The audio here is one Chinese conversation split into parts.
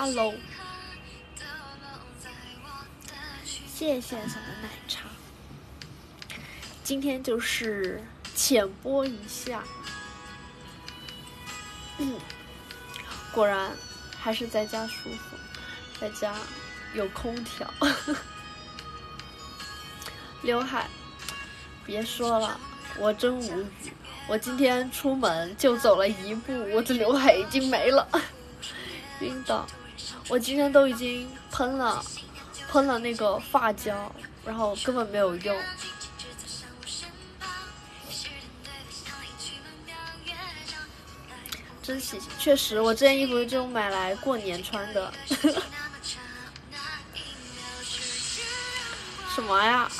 Hello，谢谢什么奶茶？今天就是浅播一下，嗯，果然还是在家舒服，在家有空调。刘海，别说了，我真无语。我今天出门就走了一步，我的刘海已经没了，晕倒。我今天都已经喷了，喷了那个发胶，然后根本没有用。真喜，确实，我这件衣服就买来过年穿的。什么呀？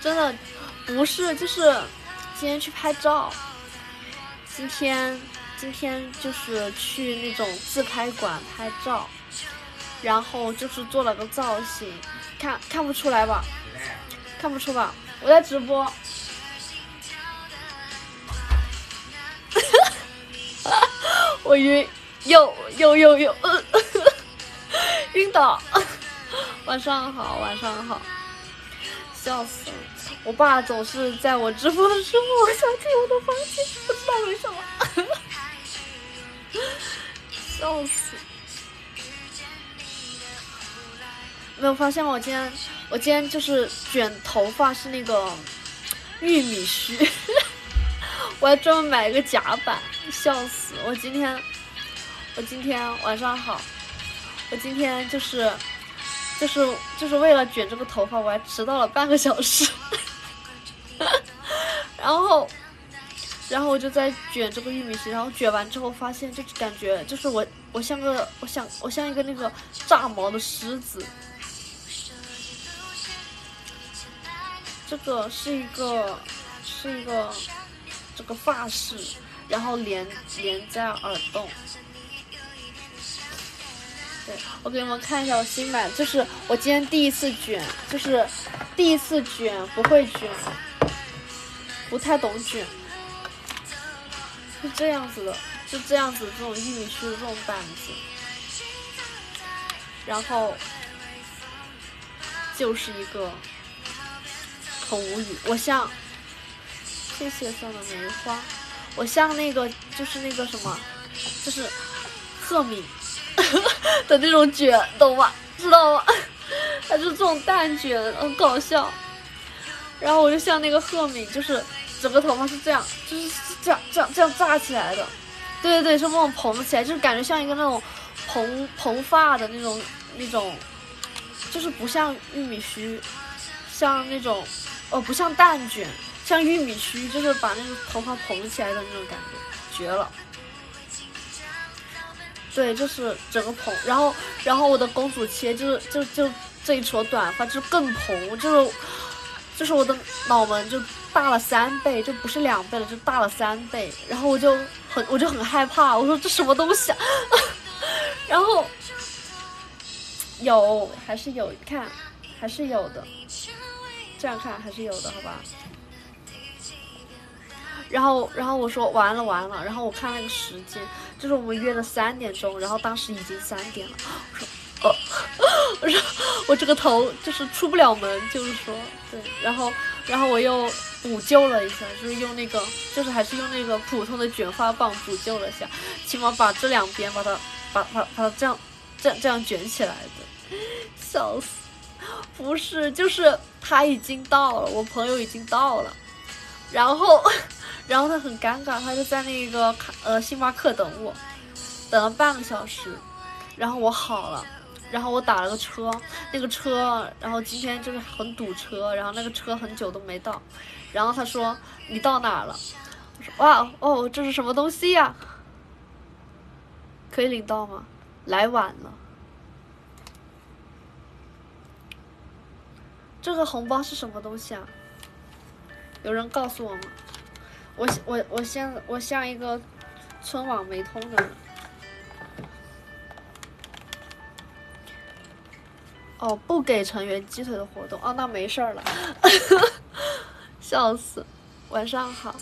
真的不是，就是今天去拍照。今天今天就是去那种自拍馆拍照，然后就是做了个造型，看看不出来吧？看不出吧？我在直播。我晕，又又又又。晕倒，晚上好，晚上好，笑死了！我爸总是在我直播的时候我想进我的房间，不知道为什么，笑死！没有发现我今天，我今天就是卷头发是那个玉米须，我还专门买了个夹板，笑死！我今天，我今天晚上好。我今天就是，就是就是为了卷这个头发，我还迟到了半个小时。然后，然后我就在卷这个玉米须，然后卷完之后发现，就感觉就是我，我像个，我像我像一个那个炸毛的狮子。这个是一个，是一个这个发饰，然后连连在耳洞。对我给你们看一下我新买，就是我今天第一次卷，就是第一次卷，不会卷，不太懂卷，是这样子的，是这样子这种玉米须的这种板子，然后就是一个很无语，我像，谢谢送的梅花，我像那个就是那个什么，就是赫敏。的那种卷，懂吗？知道吗？它是这种蛋卷，很搞笑。然后我就像那个赫敏，就是整个头发是这样，就是这样这样这样炸起来的。对对对，是那种蓬起来，就是感觉像一个那种蓬蓬发的那种那种，就是不像玉米须，像那种哦不像蛋卷，像玉米须，就是把那个头发蓬起来的那种感觉，绝了。对，就是整个蓬，然后，然后我的公主切就是就就这一撮短发就更蓬，就是就是我的脑门就大了三倍，就不是两倍了，就大了三倍。然后我就很我就很害怕，我说这什么东西啊？然后有还是有，看还是有的，这样看还是有的，好吧？然后，然后我说完了完了，然后我看那个时间，就是我们约了三点钟，然后当时已经三点了。我说，哦，我说我这个头就是出不了门，就是说，对。然后，然后我又补救了一下，就是用那个，就是还是用那个普通的卷发棒补救了一下，起码把这两边把它，把把把它这样，这样这样卷起来的。笑死！不是，就是他已经到了，我朋友已经到了，然后。然后他很尴尬，他就在那个呃星巴克等我，等了半个小时，然后我好了，然后我打了个车，那个车，然后今天就是很堵车，然后那个车很久都没到，然后他说你到哪了？我说哇哦，这是什么东西呀？可以领到吗？来晚了。这个红包是什么东西啊？有人告诉我吗？我我我像我像一个春网没通的人。哦，不给成员鸡腿的活动哦，那没事儿了，笑死！晚上好。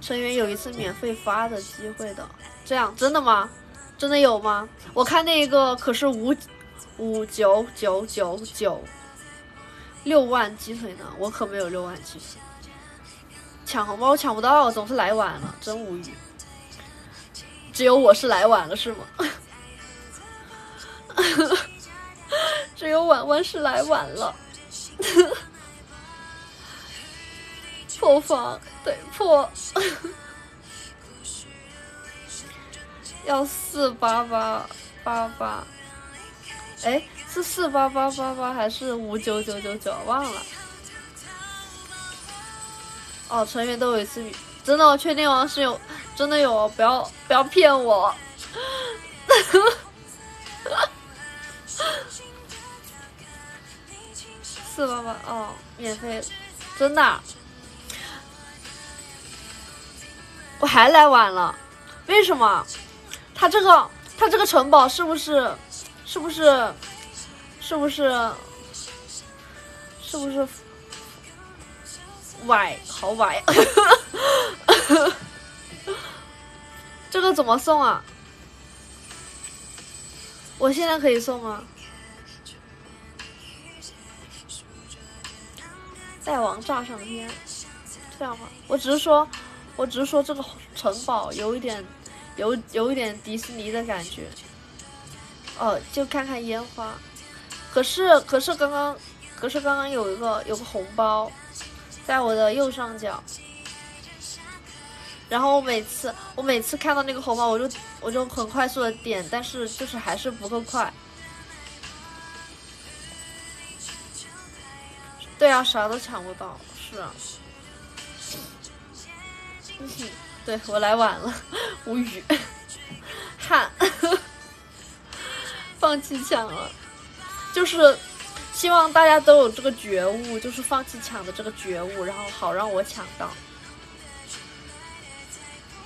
成员有一次免费发的机会的，这样真的吗？真的有吗？我看那个可是五五九九九九六万鸡腿呢，我可没有六万鸡腿。抢红包抢不到，总是来晚了，真无语。只有我是来晚了是吗？只有婉婉是来晚了。破防，对破。要四八八八八，哎，是四八八八八还是五九九九九？忘了。哦，成员都有一次，真的，我确定哦，是有，真的有，不要不要骗我。四八八哦，免费，真的。我还来晚了，为什么？他这个，他这个城堡是不是，是不是，是不是，是不是？歪，好歪！这个怎么送啊？我现在可以送吗？大王炸上天，这样吗？我只是说，我只是说这个城堡有一点，有有一点迪士尼的感觉。哦，就看看烟花。可是，可是刚刚，可是刚刚有一个有个红包。在我的右上角，然后我每次我每次看到那个红包，我就我就很快速的点，但是就是还是不够快。对啊，啥都抢不到，是啊。对我来晚了，无语，汗，放弃抢了，就是。希望大家都有这个觉悟，就是放弃抢的这个觉悟，然后好让我抢到。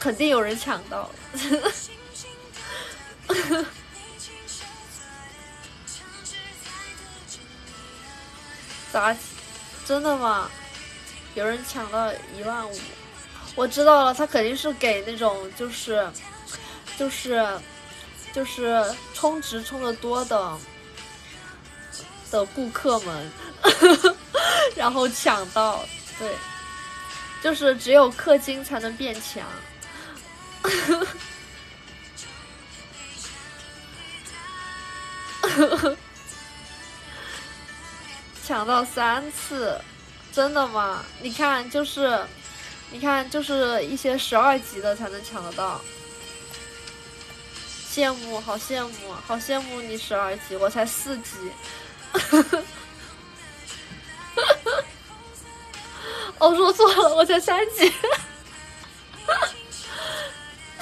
肯定有人抢到。咋？真的吗？有人抢到一万五？我知道了，他肯定是给那种就是，就是，就是充值充的多的。的顾客们，然后抢到，对，就是只有氪金才能变强，抢到三次，真的吗？你看，就是，你看，就是一些十二级的才能抢得到，羡慕，好羡慕，好羡慕你十二级，我才四级。我 说错了，我才三级。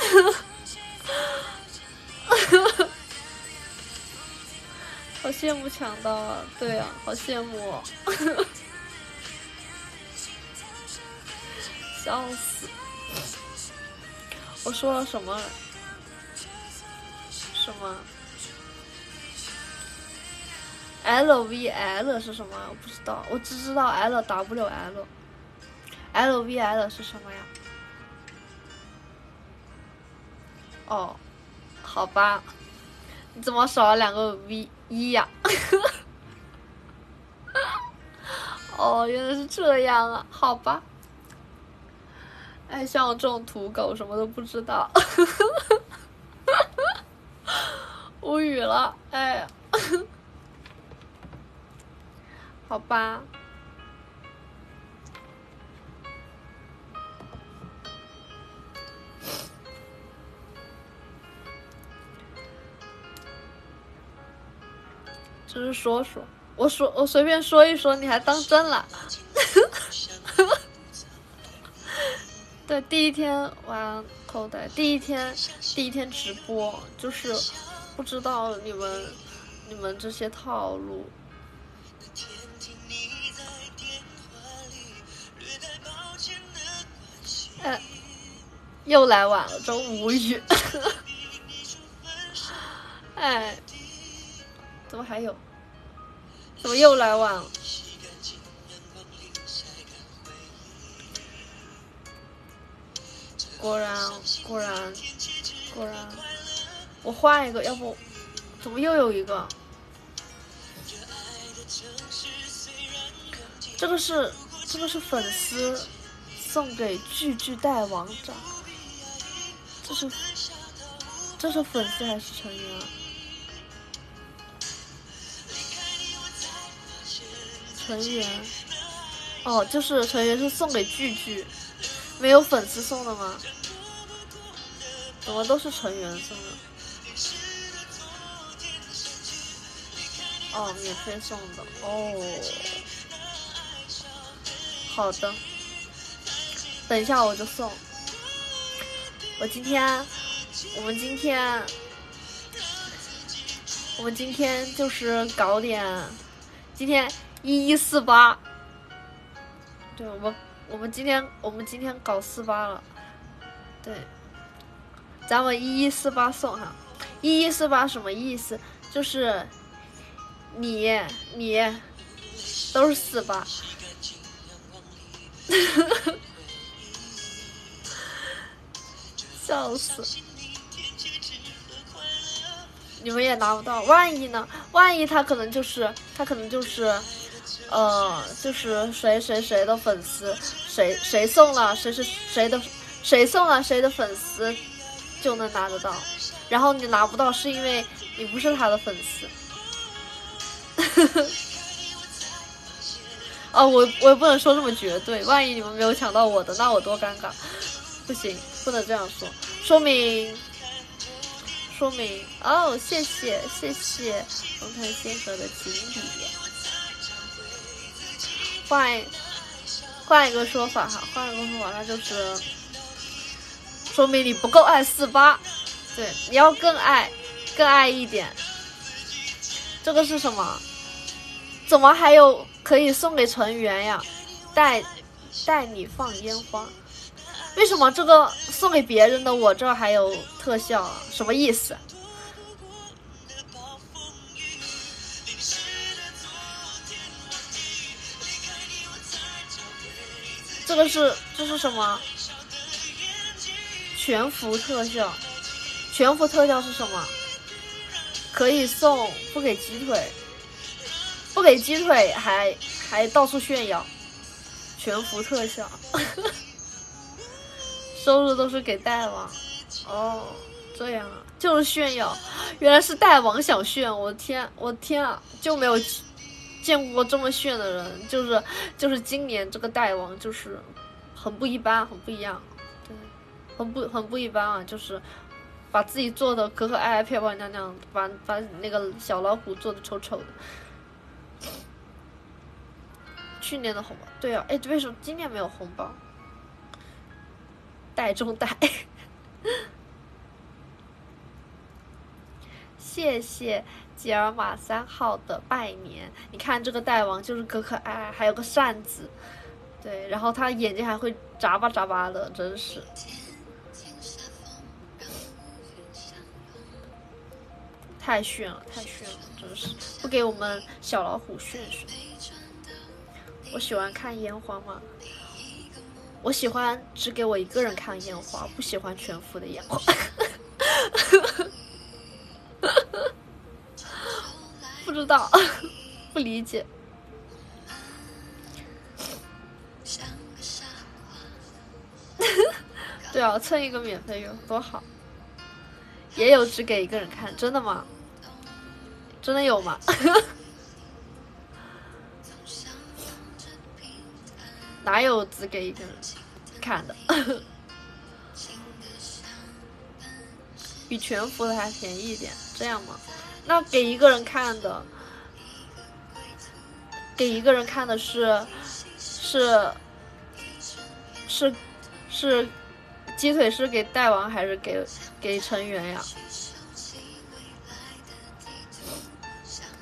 好羡慕抢到啊！对呀，好羡慕。笑死！我说了什么？什么？L V L 是什么？我不知道，我只知道 L W L。L V L 是什么呀？哦，好吧，你怎么少了两个 V 一呀？哦，原来是这样啊，好吧。哎，像我这种土狗，什么都不知道，无语了，哎。好吧，只是说说，我说我随便说一说，你还当真了？对，第一天玩口袋，第一天第一天直播，就是不知道你们你们这些套路。哎，又来晚了，真无语。哎，怎么还有？怎么又来晚了？果然果然果然，我换一个，要不怎么又有一个？这个是这个是粉丝送给巨巨大王者，这是这是粉丝还是成员？成员哦，就是成员是送给巨巨，没有粉丝送的吗？怎么都是成员送的？哦，免费送的哦。好的，等一下我就送。我今天，我们今天，我们今天就是搞点，今天一一四八，对，我们我们今天我们今天搞四八了，对，咱们一一四八送哈，一一四八什么意思？就是你你都是四八。笑死！你们也拿不到，万一呢？万一他可能就是他可能就是，呃，就是谁谁谁的粉丝，谁谁送了谁是谁的，谁送了谁的粉丝就能拿得到，然后你拿不到是因为你不是他的粉丝。呵 呵哦，我我也不能说这么绝对，万一你们没有抢到我的，那我多尴尬！不行，不能这样说，说明说明哦，谢谢谢谢龙腾星河的锦鲤，换一换一个说法哈，换一个说法，那就是说明你不够爱四八，对，你要更爱更爱一点。这个是什么？怎么还有？可以送给成员呀，带带你放烟花。为什么这个送给别人的我这还有特效啊？什么意思？这个是这是什么？全服特效，全服特效是什么？可以送不给鸡腿。不给鸡腿，还还到处炫耀，全服特效，收入都是给大王。哦，这样啊，就是炫耀，原来是大王想炫，我天，我天啊，就没有见过这么炫的人，就是就是今年这个大王就是很不一般，很不一样，对，很不很不一般啊，就是把自己做的可可爱爱、漂漂亮亮，把把那个小老虎做的丑丑的。去年的红包，对啊，哎，为什么今年没有红包？带中带，谢谢吉尔玛三号的拜年。你看这个大王就是可可爱爱，还有个扇子，对，然后他眼睛还会眨巴眨巴的，真是太炫了，太炫了，真是不给我们小老虎炫炫。我喜欢看烟花吗？我喜欢只给我一个人看烟花，不喜欢全服的烟花。知道，不理解。对啊，蹭一个免费用多好。也有只给一个人看，真的吗？真的有吗？哪有只给一个人看的？比全服的还便宜一点，这样吗？那给一个人看的，给一个人看的是是是是鸡腿是给大王还是给给成员呀？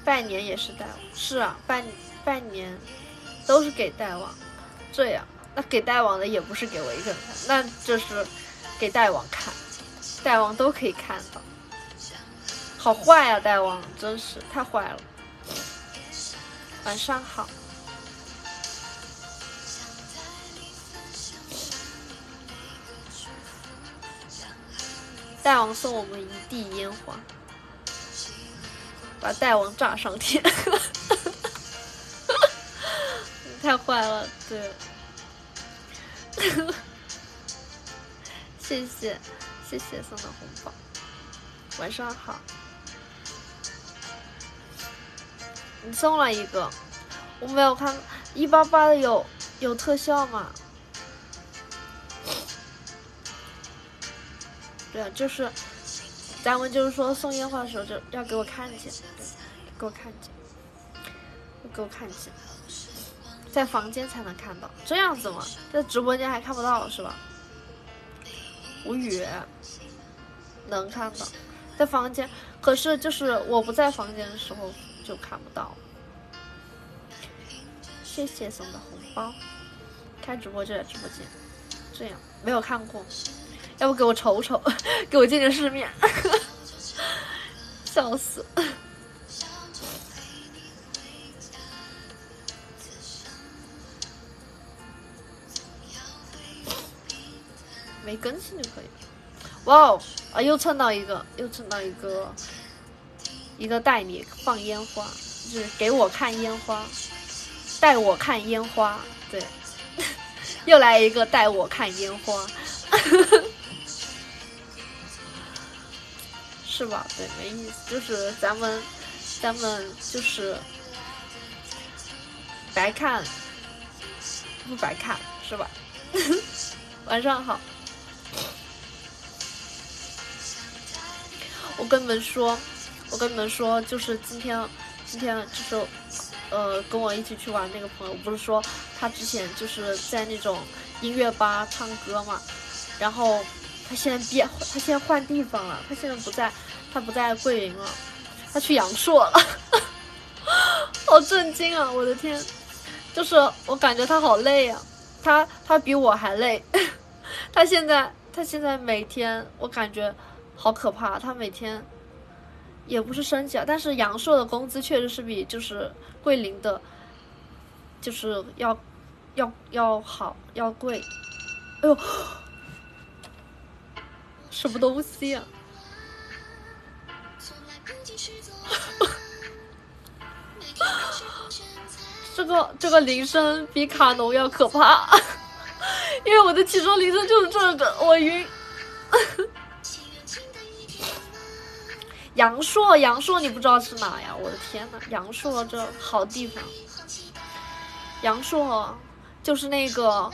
拜年也是大王，是啊，拜拜年都是给大王。这样，那给大王的也不是给我一个人看，那就是给大王看，大王都可以看到。好坏呀，大王真是太坏了。晚上好。大王送我们一地烟花，把大王炸上天，太坏了，对，谢谢谢谢送的红包，晚上好，你送了一个，我没有看一八八的有有特效吗？对啊，就是咱们就是说送烟花的时候就要给我看见，对，给我看见，给我看见，在房间才能看到，这样子嘛，在直播间还看不到是吧？无语，能看到，在房间，可是就是我不在房间的时候就看不到。谢谢送的红包，开直播就在直播间，这样没有看过。要不给我瞅瞅，给我见见世面，笑死！没更新就可以。哇哦，啊，又蹭到一个，又蹭到一个，一个带你放烟花，就是给我看烟花，带我看烟花，对，又来一个带我看烟花。是吧？对，没意思，就是咱们，咱们就是白看，不白看，是吧？晚上好，我跟你们说，我跟你们说，就是今天，今天就是，呃，跟我一起去玩那个朋友，不是说他之前就是在那种音乐吧唱歌嘛，然后他现在变，他现在换地方了，他现在不在。他不在桂林了，他去阳朔了，好震惊啊！我的天，就是我感觉他好累啊，他他比我还累，他现在他现在每天我感觉好可怕，他每天也不是升级啊，但是阳朔的工资确实是比就是桂林的，就是要要要好要贵，哎呦，什么东西啊？这个这个铃声比卡农要可怕，因为我的汽车铃声就是这个，我晕。阳朔，阳朔，你不知道是哪呀？我的天呐，阳朔这好地方。阳朔就是那个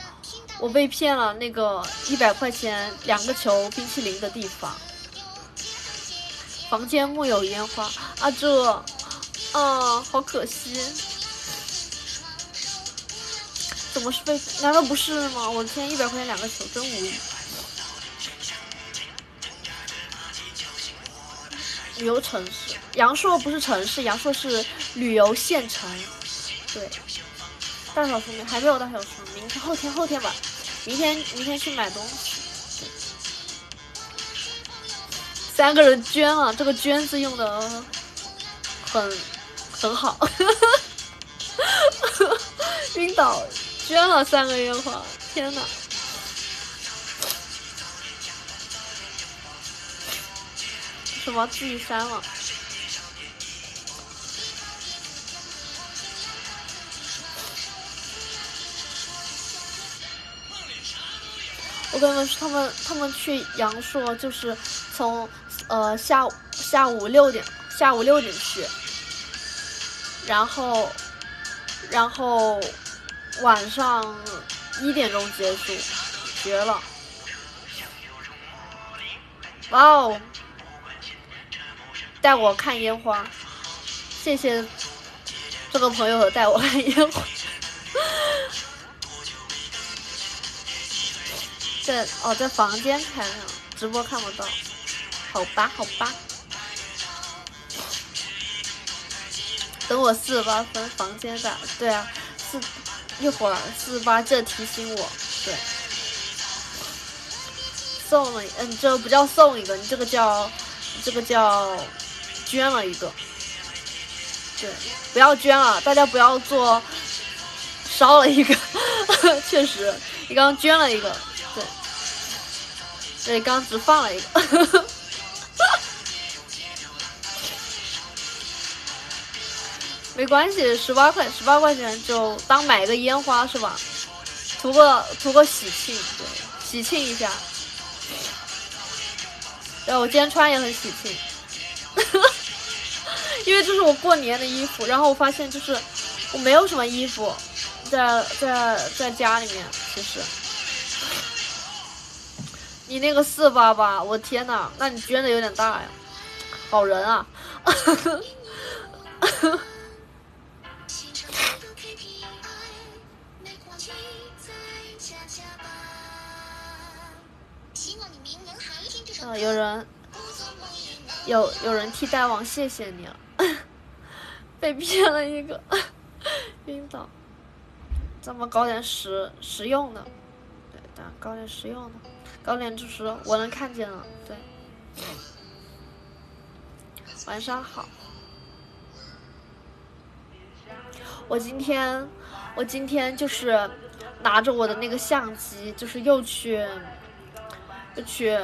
我被骗了那个一百块钱两个球冰淇淋的地方。房间木有烟花啊，这，啊，好可惜。怎么是被？难道不是吗？我的天，一百块钱两个球，真无语。旅游城市，阳朔不是城市，阳朔是旅游县城。对，大小书还没有大小书，明天、后天、后天吧。明天，明天去买东西。三个人捐了，这个“捐”字用的很很好，晕倒。捐了三个烟花，天哪！什么自己删了？我跟你们说，他们他们去阳朔就是从呃下午下午六点下午六点去，然后然后。晚上一点钟结束，绝了！哇哦，带我看烟花，谢谢这个朋友带我看烟花。在哦，在房间看上，直播看不到，好吧，好吧。等我四十八分，房间的，对啊，四。一会儿四十八这提醒我，对，送了，嗯，这不叫送一个，你这个叫，这个叫捐了一个。对不要捐了大家不要做烧了一个 确实你刚刚捐了一个对对刚只放了一个。没关系十八块十八块钱就当买个烟花是吧？图个图个喜庆对喜庆一下。对我今天穿也很喜庆。因为这是我过年的衣服。然后我发现就是我没有什么衣服，在在在家里面，其实。你那个四八八，我天呐，那你捐的有点大呀，好人啊！啊，有人，有有人替大王谢谢你了，被骗了一个，晕倒，咱们搞点实实用的，对，咱搞点实用的，搞点就是我能看见了，对。晚上好，我今天我今天就是拿着我的那个相机，就是又去又去。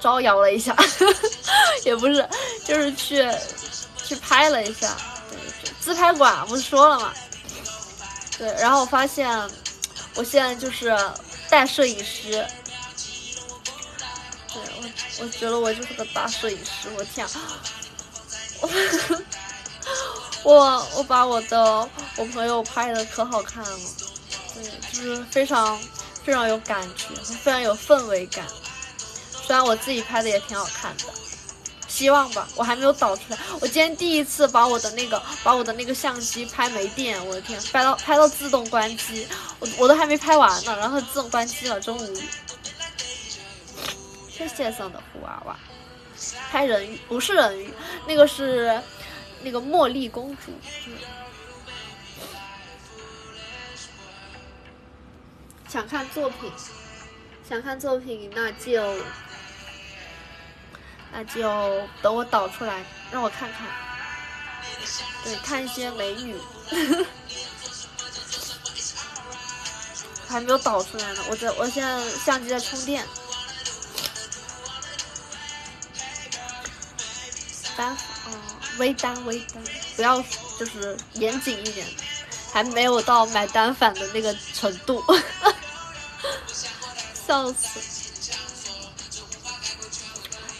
招摇了一下，也不是，就是去去拍了一下，对，自拍馆不是说了吗？对，然后我发现我现在就是带摄影师，对我，我觉得我就是个大摄影师，我天，我我我把我的我朋友拍的可好看了，对，就是非常非常有感觉，非常有氛围感。虽然我自己拍的也挺好看的，希望吧，我还没有导出来。我今天第一次把我的那个把我的那个相机拍没电，我的天，拍到拍到自动关机，我我都还没拍完呢，然后自动关机了，真无语。谢谢送的布娃娃，拍人鱼不是人鱼，那个是那个茉莉公主。想看作品，想看作品那就。那就等我导出来，让我看看。对，看一些美女。还没有导出来呢，我在我现在相机在充电。单，哦，微单微单，不要就是严谨一点，还没有到买单反的那个程度。笑死。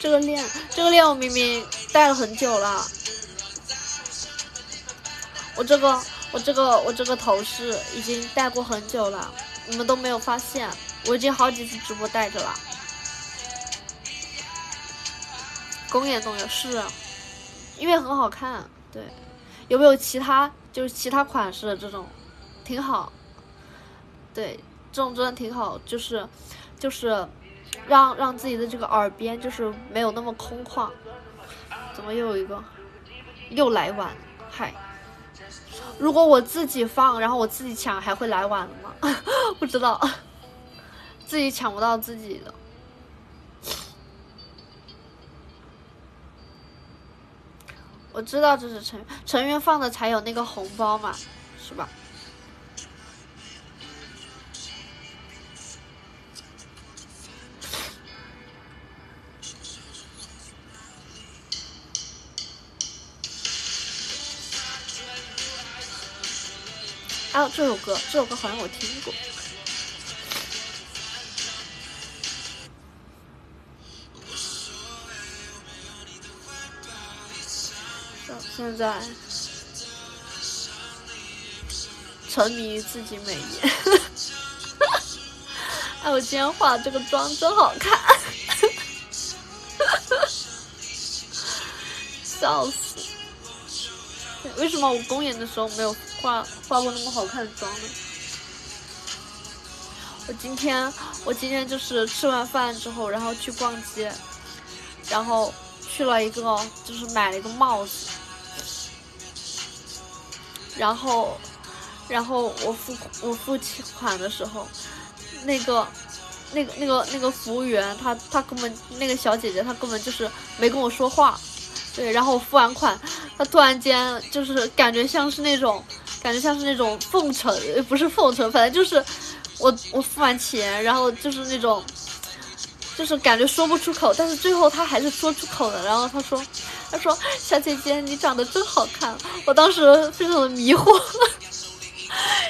这个链，这个链我明明戴了很久了。我这个，我这个，我这个头饰已经戴过很久了，你们都没有发现。我已经好几次直播戴着了。公演中有是，因为很好看。对，有没有其他就是其他款式的这种，挺好。对，这种真的挺好，就是就是。让让自己的这个耳边就是没有那么空旷，怎么又有一个又来晚？嗨，如果我自己放，然后我自己抢，还会来晚吗？不知道，自己抢不到自己的。我知道这是成成员放的才有那个红包嘛，是吧？啊，这首歌，这首歌好像我听过。现在沉迷于自己美颜。哎，我今天化这个妆真好看，笑死！为什么我公演的时候没有？化化过那么好看的妆呢？我今天我今天就是吃完饭之后，然后去逛街，然后去了一个就是买了一个帽子，然后然后我付我付款的时候，那个那个那个那个服务员他他根本那个小姐姐她根本就是没跟我说话，对，然后我付完款，她突然间就是感觉像是那种。感觉像是那种奉承，不是奉承，反正就是我我付完钱，然后就是那种，就是感觉说不出口，但是最后他还是说出口了。然后他说，他说小姐姐你长得真好看，我当时非常的迷惑，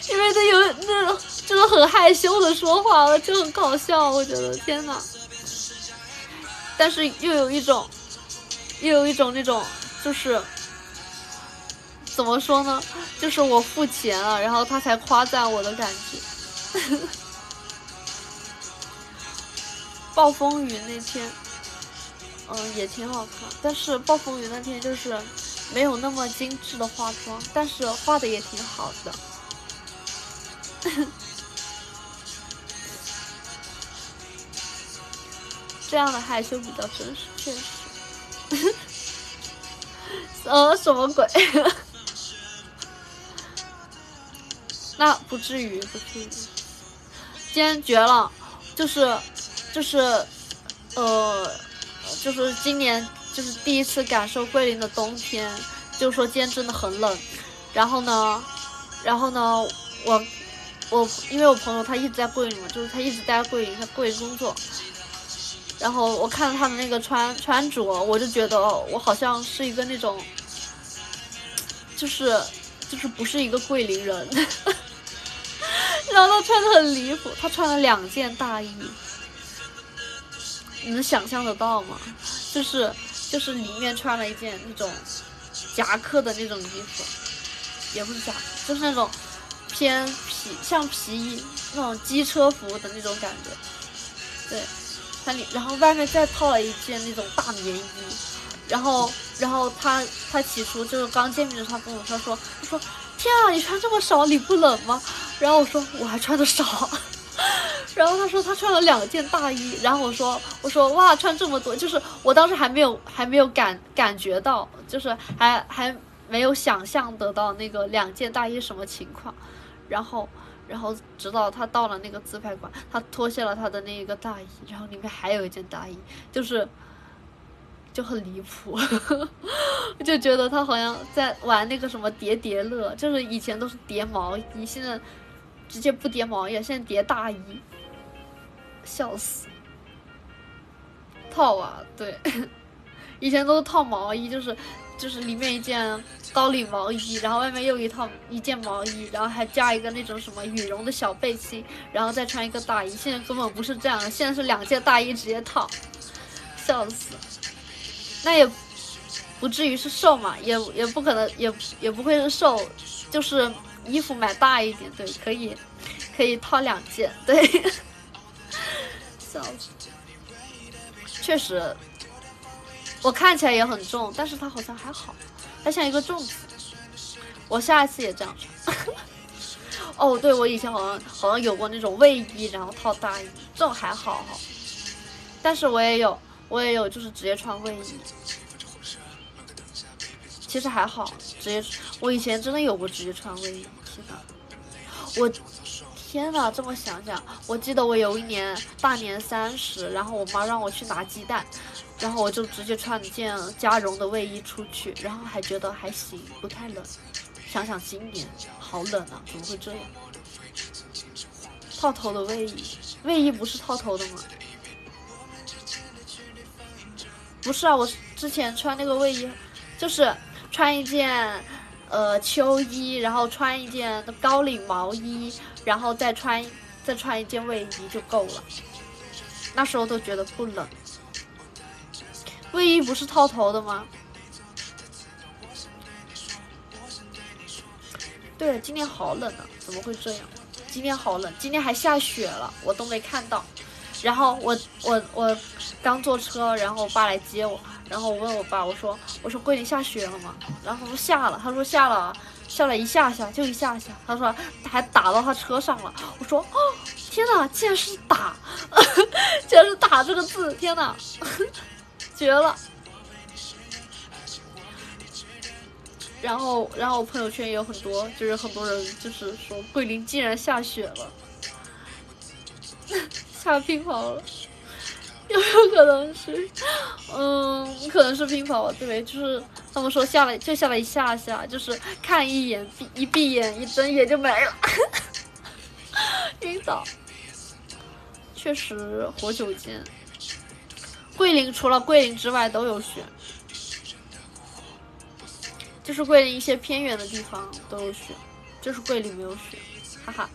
因为他有那种就是很害羞的说话，就很搞笑，我觉得天呐。但是又有一种，又有一种那种就是怎么说呢？就是我付钱了，然后他才夸赞我的感觉。暴风雨那天，嗯，也挺好看。但是暴风雨那天就是没有那么精致的化妆，但是画的也挺好的。这样的害羞比较真实，确实。呃，什么鬼？那不至于，不至于。今天绝了，就是。就是，呃，就是今年就是第一次感受桂林的冬天，就说今天真的很冷。然后呢，然后呢，我我因为我朋友他一直在桂林嘛，就是他一直待在桂林，在桂林工作。然后我看到他的那个穿穿着，我就觉得我好像是一个那种，就是就是不是一个桂林人。他穿的很离谱，他穿了两件大衣。你能想象得到吗？就是就是里面穿了一件那种夹克的那种衣服，也不是夹，就是那种偏皮像皮衣那种机车服的那种感觉。对，他里然后外面再套了一件那种大棉衣，然后然后他他起初就是刚见面的时候，他跟我说说他说天啊，你穿这么少，你不冷吗？然后我说我还穿的少。然后他说他穿了两件大衣，然后我说我说哇穿这么多，就是我当时还没有还没有感感觉到，就是还还没有想象得到那个两件大衣什么情况，然后然后直到他到了那个自拍馆，他脱下了他的那一个大衣，然后里面还有一件大衣，就是就很离谱，就觉得他好像在玩那个什么叠叠乐，就是以前都是叠毛衣，现在。直接不叠毛衣，现在叠大衣，笑死！套啊，对，以前都是套毛衣，就是就是里面一件高领毛衣，然后外面又一套一件毛衣，然后还加一个那种什么羽绒的小背心，然后再穿一个大衣。现在根本不是这样，现在是两件大衣直接套，笑死！那也不至于是瘦嘛，也也不可能，也也不会是瘦，就是。衣服买大一点，对，可以，可以套两件，对，笑死，确实，我看起来也很重，但是它好像还好，它像一个粽子。我下一次也这样。哦，对，我以前好像好像有过那种卫衣，然后套大衣，这种还好哈。但是我也有，我也有，就是直接穿卫衣。其实还好，直接我以前真的有过直接穿卫衣。我天呐，这么想想，我记得我有一年大年三十，然后我妈让我去拿鸡蛋，然后我就直接穿了件加绒的卫衣出去，然后还觉得还行，不太冷。想想今年好冷啊，怎么会这样？套头的卫衣，卫衣不是套头的吗？不是啊，我之前穿那个卫衣，就是穿一件。呃，秋衣，然后穿一件高领毛衣，然后再穿再穿一件卫衣就够了。那时候都觉得不冷。卫衣不是套头的吗？对，今天好冷啊！怎么会这样？今天好冷，今天还下雪了，我都没看到。然后我我我刚坐车，然后我爸来接我。然后我问我爸，我说我说桂林下雪了吗？然后他说下了，他说下了，下了一下下，就一下下。他说还打到他车上了。我说哦，天哪，竟然是打，竟然是打这个字，天哪，绝了。然后然后我朋友圈也有很多，就是很多人就是说桂林竟然下雪了，下冰雹了。有没有可能是，嗯，可能是乒乓对，就是他们说下了就下了一下下，就是看一眼闭一闭眼一睁眼就没了，晕倒。确实，活久见。桂林除了桂林之外都有雪。就是桂林一些偏远的地方都有雪，就是桂林没有雪，哈哈。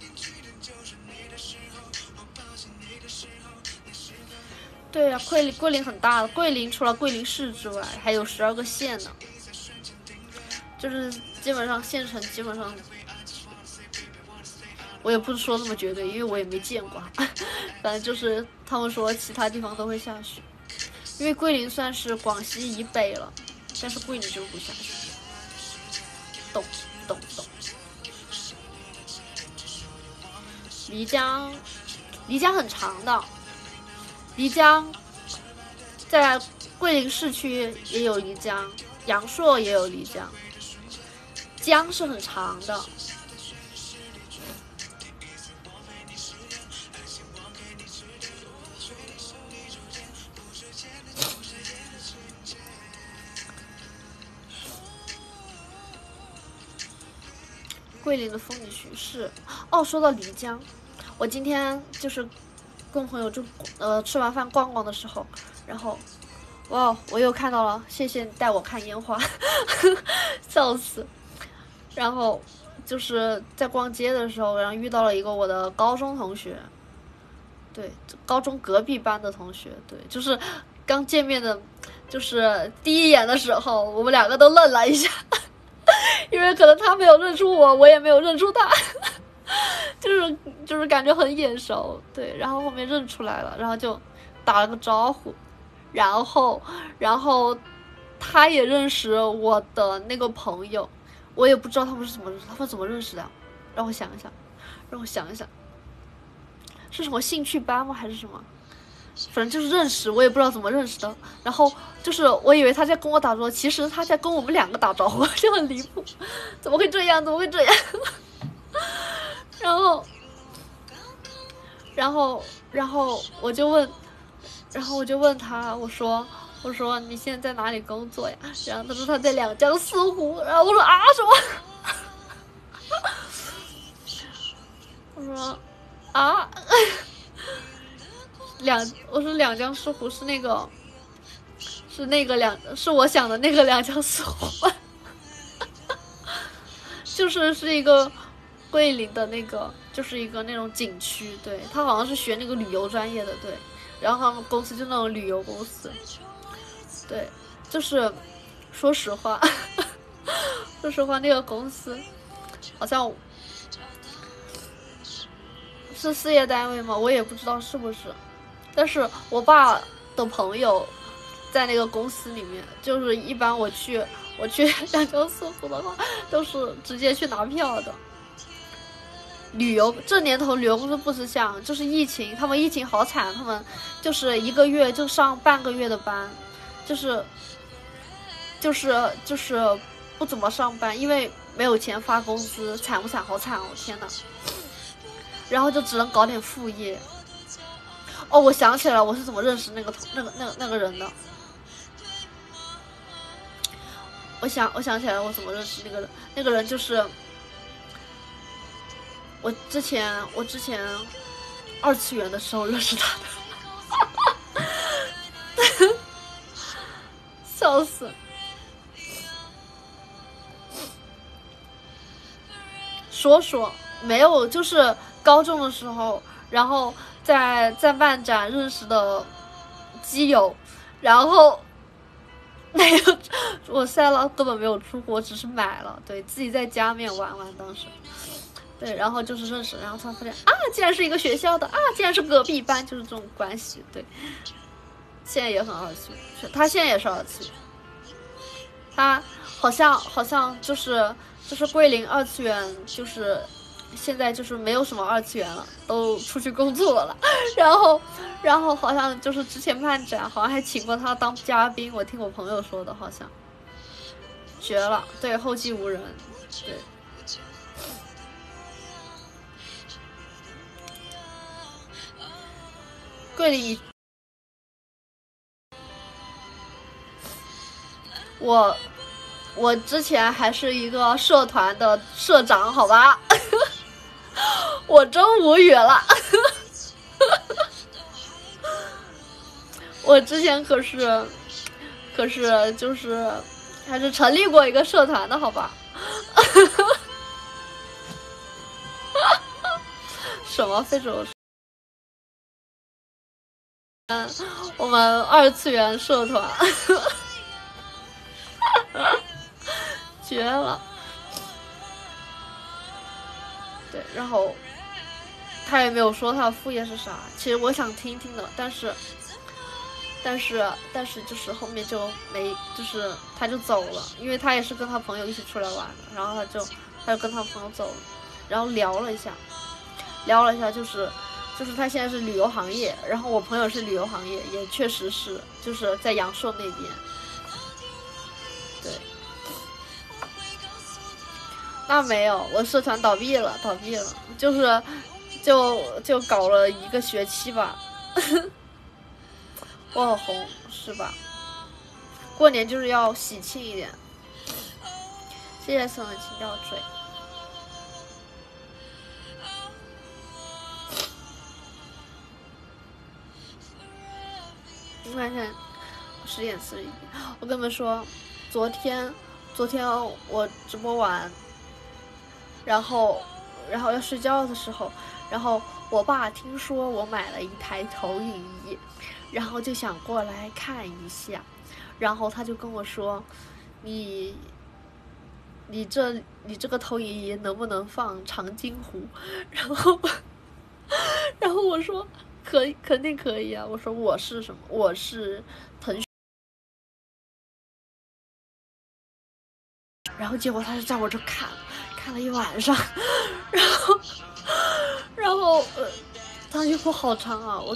对呀、桂林桂林很大的，桂林除了桂林市之外，还有十二个县呢，就是基本上县城基本上，我也不说那么绝对，因为我也没见过，反正就是他们说其他地方都会下雪，因为桂林算是广西以北了，但是桂林就不下雪，懂懂懂。漓江，漓江很长的。漓江在桂林市区也有漓江，阳朔也有漓江，江是很长的。桂林的风景区是哦，说到漓江，我今天就是跟朋友就呃吃完饭逛逛的时候，然后哇，我又看到了，谢谢你带我看烟花，笑死。然后就是在逛街的时候，然后遇到了一个我的高中同学，对，高中隔壁班的同学，对，就是刚见面的，就是第一眼的时候，我们两个都愣了一下，因为可能他没有认出我，我也没有认出他。就是就是感觉很眼熟，对，然后后面认出来了，然后就打了个招呼，然后然后他也认识我的那个朋友，我也不知道他们是怎么他们怎么认识的，让我想一想，让我想一想，是什么兴趣班吗？还是什么？反正就是认识，我也不知道怎么认识的。然后就是我以为他在跟我打招呼，其实他在跟我们两个打招呼，就很离谱，怎么会这样？怎么会这样？然后，然后，然后我就问，然后我就问他，我说，我说你现在在哪里工作呀？然后他说他在两江四湖。然后我说啊什么？我说啊，两，我说两江四湖是那个，是那个两，是我想的那个两江四湖，就是是一个。桂林的那个就是一个那种景区，对他好像是学那个旅游专业的，对，然后他们公司就那种旅游公司，对，就是说实话，说实话那个公司好像是事业单位吗？我也不知道是不是，但是我爸的朋友在那个公司里面，就是一般我去我去 两江四湖的话，都是直接去拿票的。旅游这年头，旅游公司不吃香，就是疫情，他们疫情好惨，他们就是一个月就上半个月的班，就是就是就是不怎么上班，因为没有钱发工资，惨不惨？好惨哦，天呐！然后就只能搞点副业。哦，我想起来了，我是怎么认识那个那个那个那个人的？我想我想起来，我怎么认识那个人？那个人就是。我之前我之前二次元的时候认识他的，笑死！说说没有，就是高中的时候，然后在在漫展认识的基友，然后没有，我塞了根本没有出货，只是买了，对自己在家里面玩玩，当时。对，然后就是认识，然后他发现啊，竟然是一个学校的啊，竟然是隔壁班，就是这种关系。对，现在也很二次元，他现在也是二次元，他好像好像就是就是桂林二次元，就是现在就是没有什么二次元了，都出去工作了。然后然后好像就是之前漫展好像还请过他当嘉宾，我听我朋友说的，好像绝了。对，后继无人。对。桂林，我我之前还是一个社团的社长，好吧，我真无语了。我之前可是可是就是还是成立过一个社团的好吧？什么非洲？嗯，我们二次元社团，绝了。对，然后他也没有说他的副业是啥。其实我想听听的，但是，但是，但是就是后面就没，就是他就走了，因为他也是跟他朋友一起出来玩的，然后他就他就跟他朋友走了，然后聊了一下，聊了一下就是。就是他现在是旅游行业，然后我朋友是旅游行业，也确实是，就是在阳朔那边。对，那没有，我社团倒闭了，倒闭了，就是就就搞了一个学期吧。我好红是吧？过年就是要喜庆一点。谢谢送的情调坠。你看看，十点四十一，我跟你们说，昨天，昨天我直播完，然后，然后要睡觉的时候，然后我爸听说我买了一台投影仪，然后就想过来看一下，然后他就跟我说，你，你这你这个投影仪能不能放长津湖？然后，然后我说。可以，肯定可以啊！我说我是什么？我是腾讯。然后结果他就在我这看，看了一晚上，然后，然后呃，他就说好长啊！我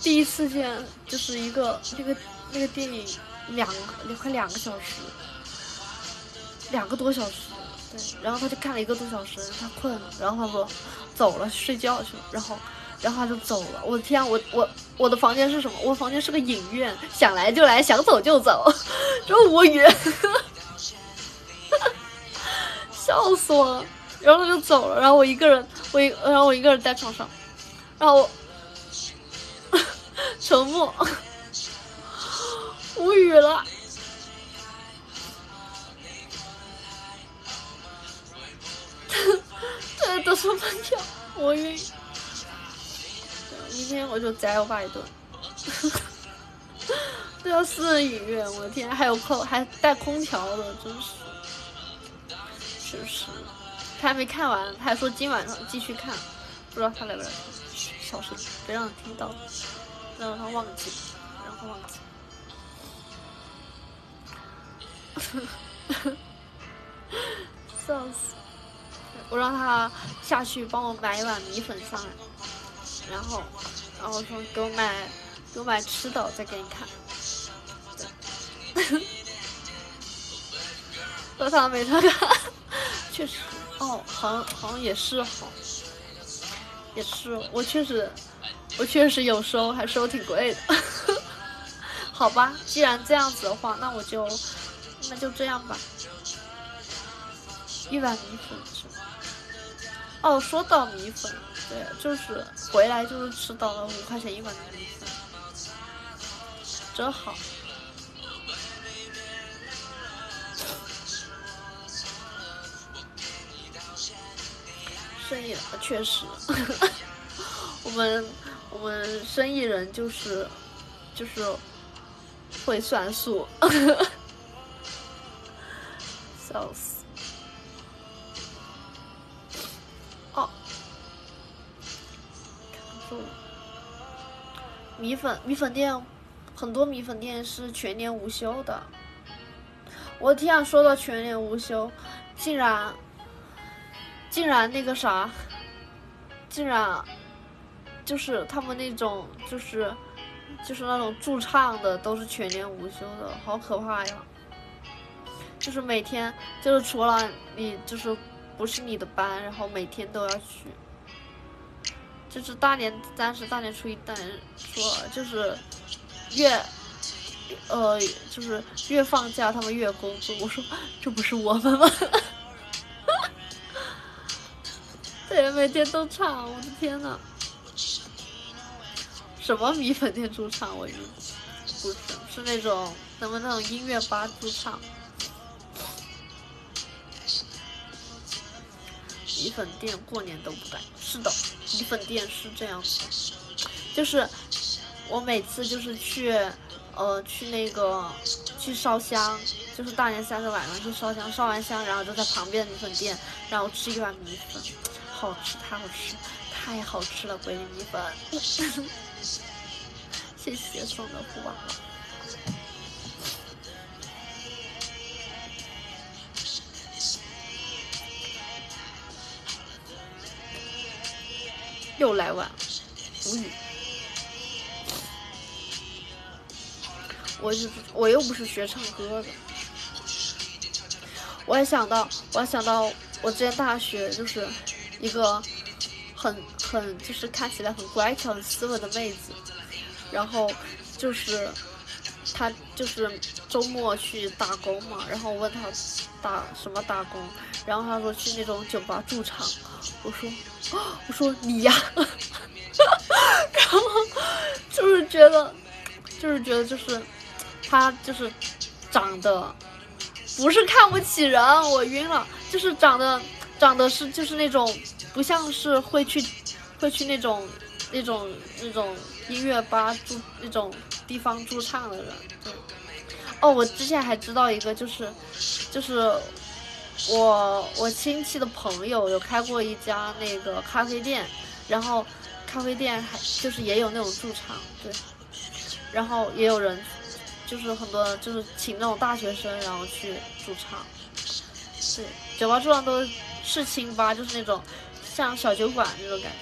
第一次见就是一个那个那个电影两两快两个小时，两个多小时，对。然后他就看了一个多小时，他困了，然后他说走了睡觉去了，然后。然后他就走了，我的天，我我我的房间是什么？我房间是个影院，想来就来，想走就走，真无语，笑死我了。然后他就走了，然后我一个人，我一，然后我一个人在床上，然后我 沉默，无语了。这都什么叫我晕？今天我就宰我爸一顿。这要私人影院，我的天，还有空还带空调的，真是，是不是？他还没看完，他还说今晚上继续看，不知道他来不来。小声，别让他听到，让他忘记，让他忘记。笑死！我让他下去帮我买一碗米粉上来。然后，然后说给我买，给我买吃的，再给你看。多少没看？确实，哦，好像好像也是哈，也是，我确实，我确实有收，还收挺贵的。好吧，既然这样子的话，那我就，那就这样吧。一碗米粉是吗？哦，说到米粉。对，就是回来就是吃到了五块钱一碗的米粉，真好。生意确实，我们我们生意人就是就是会算数，笑死。米粉米粉店，很多米粉店是全年无休的。我天啊，说到全年无休，竟然，竟然那个啥，竟然，就是他们那种就是，就是那种驻唱的都是全年无休的，好可怕呀！就是每天就是除了你就是不是你的班，然后每天都要去。就是大年三十、大年初一、大年初二，就是越呃，就是越放假，他们越工作。我说这不是我们吗？对，每天都唱，我的天呐！什么米粉店驻唱？我晕。不是，是那种咱们那种音乐吧驻唱。米粉店过年都不干，是的，米粉店是这样，就是我每次就是去，呃，去那个去烧香，就是大年三十晚上去烧香，烧完香然后就在旁边的米粉店，然后吃一碗米粉，好吃，太好吃，太好吃了，桂林米粉，谢谢送的福娃娃。又来晚了，无语。我就我又不是学唱歌的。我还想到，我还想到，我之前大学就是一个很很就是看起来很乖巧、很斯文的妹子，然后就是她就是周末去打工嘛，然后我问她打什么打工，然后她说去那种酒吧驻唱。我说，我说你呀，然后就是觉得，就是觉得就是他就是长得不是看不起人，我晕了，就是长得长得是就是那种不像是会去会去那种那种那种音乐吧驻那种地方驻唱的人。哦，我之前还知道一个，就是就是。我我亲戚的朋友有开过一家那个咖啡店，然后咖啡店还就是也有那种驻唱，对，然后也有人就是很多就是请那种大学生然后去驻唱，对，酒吧驻唱都是清吧，就是那种像小酒馆那种感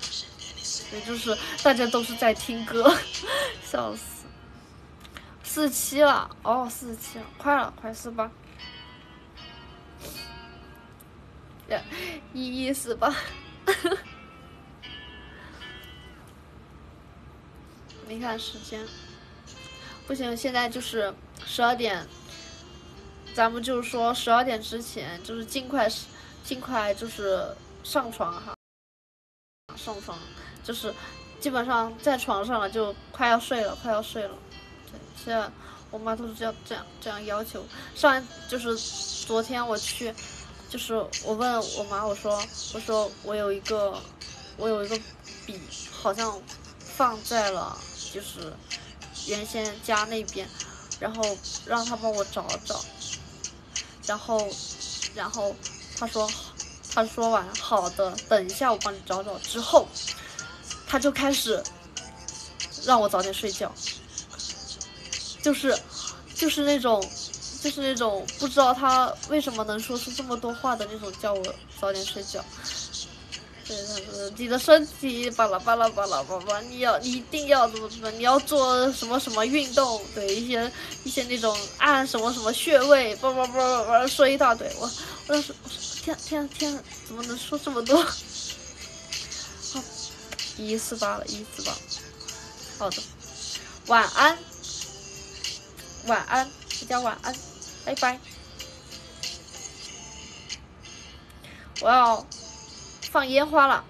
觉，对，就是大家都是在听歌，笑死，四七了，哦，四七了，快了，快四八。一一四八，没看时间，不行，现在就是十二点，咱们就是说十二点之前，就是尽快尽快就是上床哈，上床就是基本上在床上了，就快要睡了，快要睡了。对，现在我妈都是这样这样这样要求。上就是昨天我去。就是我问我妈，我说我说我有一个我有一个笔，好像放在了就是原先家那边，然后让他帮我找找，然后然后他说他说完好的，等一下我帮你找找之后，他就开始让我早点睡觉，就是就是那种。就是那种不知道他为什么能说出这么多话的那种，叫我早点睡觉。对，他说你的身体巴拉巴拉巴拉巴拉，你要你一定要怎么怎么，你要做什么什么运动，对一些一些那种按什么什么穴位，叭叭叭叭叭说一大堆。我我当时天天天怎么能说这么多？好，一四八了，一四八。好的，晚安，晚安，大家晚安。拜拜！我要放烟花了。